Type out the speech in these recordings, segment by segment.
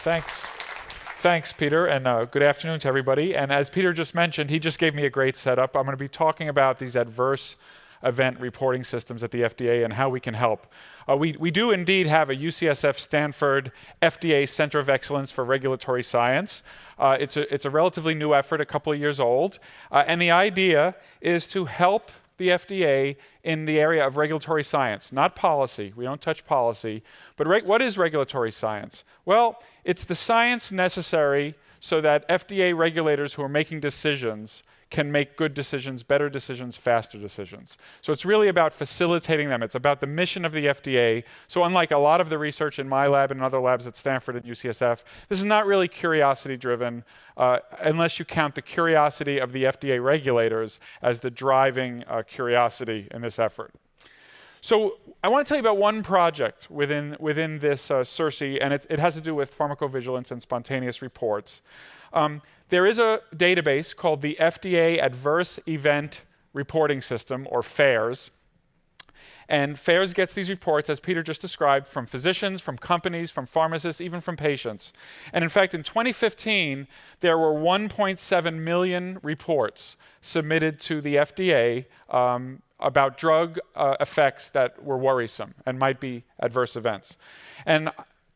Thanks. Thanks, Peter, and uh, good afternoon to everybody. And as Peter just mentioned, he just gave me a great setup. I'm going to be talking about these adverse event reporting systems at the FDA and how we can help. Uh, we, we do indeed have a UCSF Stanford FDA Center of Excellence for Regulatory Science. Uh, it's, a, it's a relatively new effort, a couple of years old. Uh, and the idea is to help the FDA in the area of regulatory science, not policy. We don't touch policy. But what is regulatory science? Well, it's the science necessary so that FDA regulators who are making decisions can make good decisions, better decisions, faster decisions. So it's really about facilitating them. It's about the mission of the FDA. So unlike a lot of the research in my lab and other labs at Stanford and UCSF, this is not really curiosity driven uh, unless you count the curiosity of the FDA regulators as the driving uh, curiosity in this effort. So I want to tell you about one project within, within this uh, and it, it has to do with pharmacovigilance and spontaneous reports. Um, there is a database called the FDA Adverse Event Reporting System, or FAERS. And FAERS gets these reports, as Peter just described, from physicians, from companies, from pharmacists, even from patients. And in fact, in 2015, there were 1.7 million reports submitted to the FDA um, about drug uh, effects that were worrisome and might be adverse events. And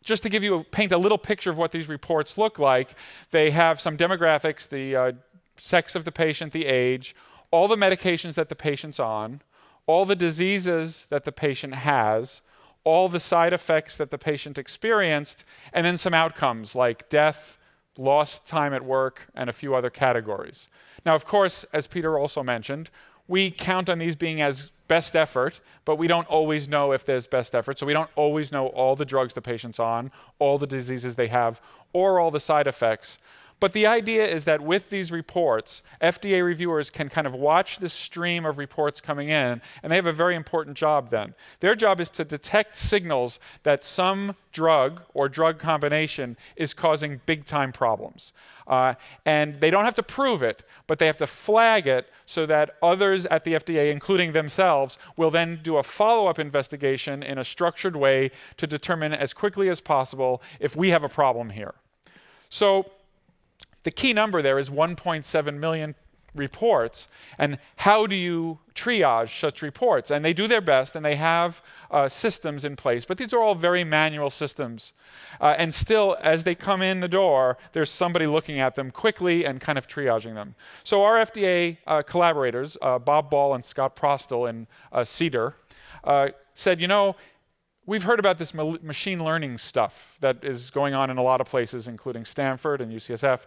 just to give you a, paint a little picture of what these reports look like, they have some demographics, the uh, sex of the patient, the age, all the medications that the patient's on, all the diseases that the patient has, all the side effects that the patient experienced, and then some outcomes like death, lost time at work, and a few other categories. Now, of course, as Peter also mentioned, we count on these being as best effort, but we don't always know if there's best effort. So we don't always know all the drugs the patient's on, all the diseases they have, or all the side effects. But the idea is that with these reports, FDA reviewers can kind of watch this stream of reports coming in, and they have a very important job then. Their job is to detect signals that some drug or drug combination is causing big time problems. Uh, and they don't have to prove it, but they have to flag it so that others at the FDA, including themselves, will then do a follow up investigation in a structured way to determine as quickly as possible if we have a problem here. So, the key number there is 1.7 million reports. And how do you triage such reports? And they do their best and they have uh, systems in place, but these are all very manual systems. Uh, and still, as they come in the door, there's somebody looking at them quickly and kind of triaging them. So, our FDA uh, collaborators, uh, Bob Ball and Scott Proestel in uh, CDER, uh, said, you know, We've heard about this machine learning stuff that is going on in a lot of places, including Stanford and UCSF.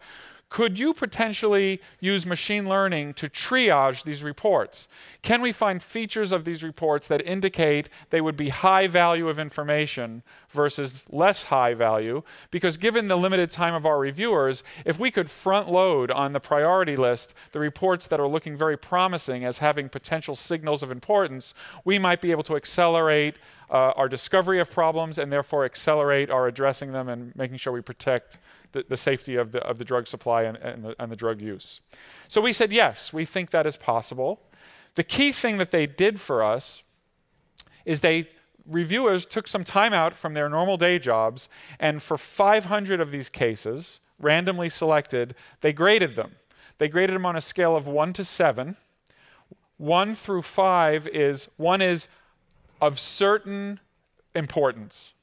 Could you potentially use machine learning to triage these reports? Can we find features of these reports that indicate they would be high value of information versus less high value? Because given the limited time of our reviewers, if we could front load on the priority list the reports that are looking very promising as having potential signals of importance, we might be able to accelerate uh, our discovery of problems and therefore accelerate our addressing them and making sure we protect the, the safety of the, of the drug supply and, and, the, and the drug use. So we said, yes, we think that is possible. The key thing that they did for us is they reviewers took some time out from their normal day jobs, and for 500 of these cases, randomly selected, they graded them. They graded them on a scale of 1 to 7. 1 through 5 is 1 is of certain importance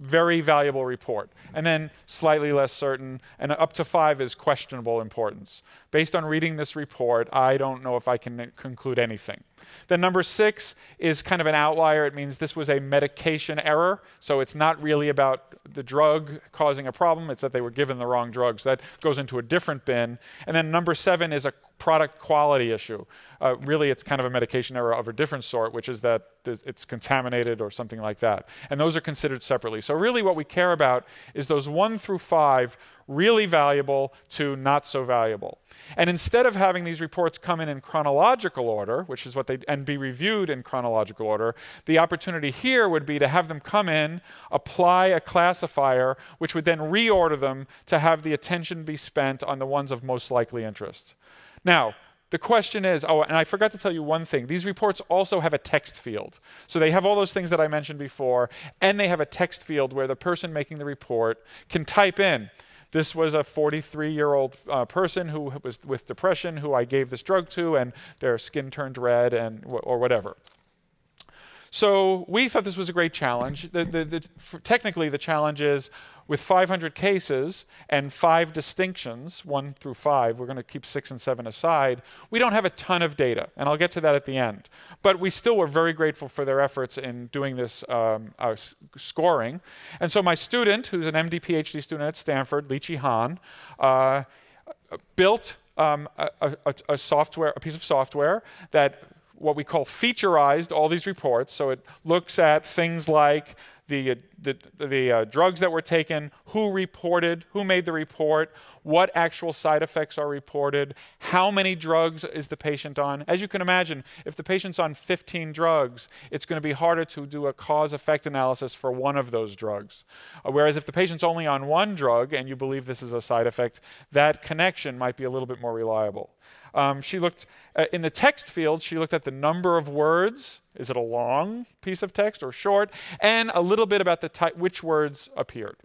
very valuable report. And then slightly less certain, and up to five is questionable importance. Based on reading this report, I don't know if I can conclude anything. Then number six is kind of an outlier. It means this was a medication error, so it's not really about the drug causing a problem, it's that they were given the wrong drugs. So that goes into a different bin. And then number seven is a product quality issue. Uh, really, it's kind of a medication error of a different sort, which is that it's contaminated or something like that. And those are considered separately. So really what we care about is those one through five really valuable to not so valuable. And instead of having these reports come in in chronological order, which is what they and be reviewed in chronological order, the opportunity here would be to have them come in, apply a classifier, which would then reorder them to have the attention be spent on the ones of most likely interest. Now, the question is oh, and I forgot to tell you one thing. These reports also have a text field. So they have all those things that I mentioned before, and they have a text field where the person making the report can type in. This was a 43 year old uh, person who was with depression who I gave this drug to, and their skin turned red, and, or whatever. So we thought this was a great challenge. The, the, the, technically, the challenge is with 500 cases and five distinctions, one through five, we're going to keep six and seven aside, we don't have a ton of data, and I'll get to that at the end. But we still were very grateful for their efforts in doing this um, uh, scoring. And so my student, who's an MD PhD student at Stanford, Lichy Han, uh, built um, a, a, a software, a piece of software that what we call featureized all these reports. So it looks at things like the, uh, the, the uh, drugs that were taken, who reported, who made the report, what actual side effects are reported, how many drugs is the patient on. As you can imagine, if the patient's on 15 drugs, it's going to be harder to do a cause effect analysis for one of those drugs. Uh, whereas if the patient's only on one drug and you believe this is a side effect, that connection might be a little bit more reliable. Um, she looked uh, in the text field, she looked at the number of words. Is it a long piece of text or short? And a little bit about the type, which words appeared.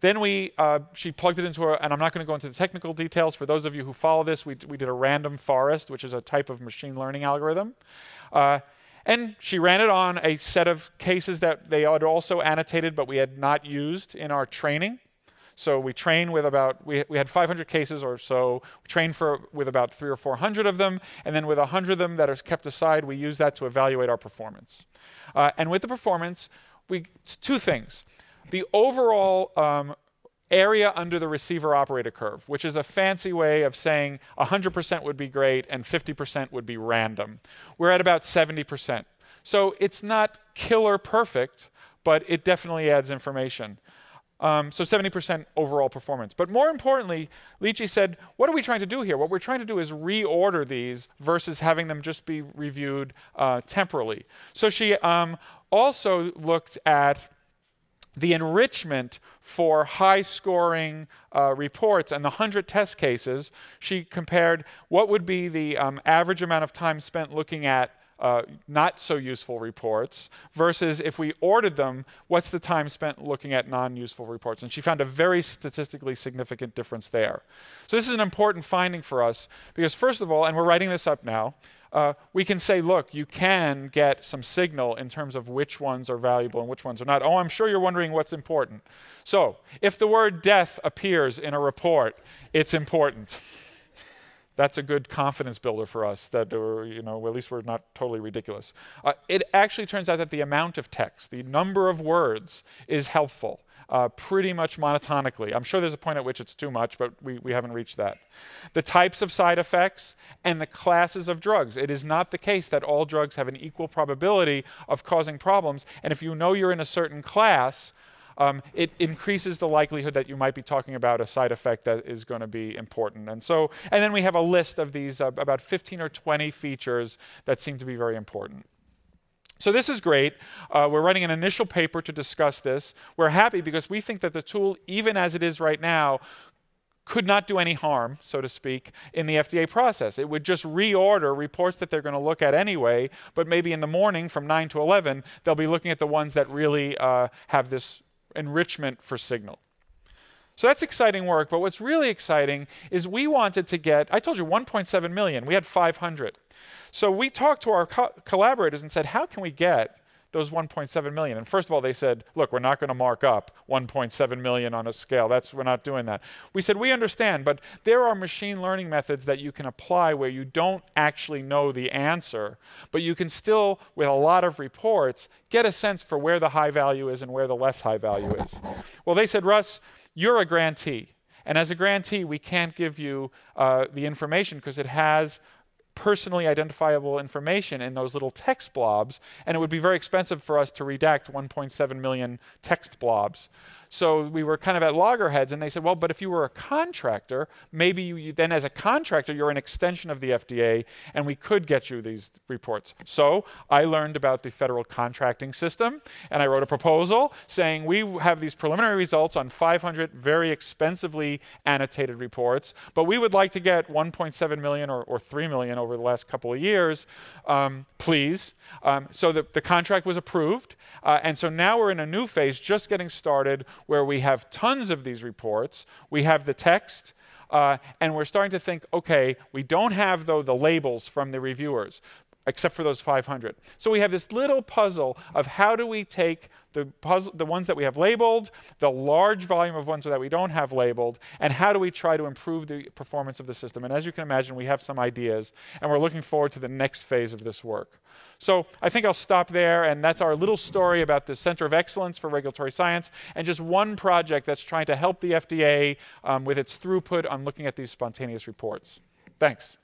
Then we, uh, she plugged it into a, and I'm not going to go into the technical details. For those of you who follow this, we, we did a random forest, which is a type of machine learning algorithm. Uh, and she ran it on a set of cases that they had also annotated, but we had not used in our training. So we train with about, we, we had 500 cases or so. We train for, with about three or 400 of them. And then with 100 of them that are kept aside, we use that to evaluate our performance. Uh, and with the performance, we, two things. The overall um, area under the receiver operator curve, which is a fancy way of saying 100% would be great and 50% would be random. We're at about 70%. So it's not killer perfect, but it definitely adds information. Um, so 70% overall performance. But more importantly, Lichy said, what are we trying to do here? What we're trying to do is reorder these versus having them just be reviewed uh, temporally. So she um, also looked at the enrichment for high scoring uh, reports and the 100 test cases. She compared what would be the um, average amount of time spent looking at uh, not so useful reports versus if we ordered them, what's the time spent looking at non useful reports? And she found a very statistically significant difference there. So, this is an important finding for us because, first of all, and we're writing this up now, uh, we can say, look, you can get some signal in terms of which ones are valuable and which ones are not. Oh, I'm sure you're wondering what's important. So, if the word death appears in a report, it's important that's a good confidence builder for us that you know at least we're not totally ridiculous. Uh, it actually turns out that the amount of text the number of words is helpful uh, pretty much monotonically. I'm sure there's a point at which it's too much but we, we haven't reached that. The types of side effects and the classes of drugs. It is not the case that all drugs have an equal probability of causing problems and if you know you're in a certain class um, it increases the likelihood that you might be talking about a side effect that is going to be important. And so, and then we have a list of these uh, about 15 or 20 features that seem to be very important. So this is great. Uh, we're writing an initial paper to discuss this. We're happy because we think that the tool, even as it is right now, could not do any harm, so to speak, in the FDA process. It would just reorder reports that they're going to look at anyway, but maybe in the morning from 9 to 11, they'll be looking at the ones that really uh, have this enrichment for signal. So that's exciting work, but what's really exciting is we wanted to get, I told you 1.7 million, we had 500. So we talked to our co collaborators and said, how can we get those 1.7 million. And first of all, they said, look, we're not going to mark up 1.7 million on a scale. That's we're not doing that. We said we understand, but there are machine learning methods that you can apply where you don't actually know the answer, but you can still, with a lot of reports, get a sense for where the high value is and where the less high value is. Well, they said, Russ, you're a grantee. And as a grantee, we can't give you uh, the information because it has personally identifiable information in those little text blobs, and it would be very expensive for us to redact 1.7 million text blobs. So we were kind of at loggerheads, and they said, well, but if you were a contractor, maybe you, you, then as a contractor, you're an extension of the FDA, and we could get you these reports. So I learned about the federal contracting system, and I wrote a proposal saying we have these preliminary results on 500 very expensively annotated reports, but we would like to get 1.7 million or, or 3 million over the last couple of years, um, please. Um, so the, the, contract was approved, uh, and so now we're in a new phase, just getting started, where we have tons of these reports. We have the text, uh, and we're starting to think, okay, we don't have, though, the labels from the reviewers except for those 500. So we have this little puzzle of how do we take the, puzzle, the ones that we have labeled, the large volume of ones that we don't have labeled, and how do we try to improve the performance of the system. And as you can imagine, we have some ideas, and we're looking forward to the next phase of this work. So I think I'll stop there, and that's our little story about the Center of Excellence for Regulatory Science, and just one project that's trying to help the FDA um, with its throughput on looking at these spontaneous reports. Thanks.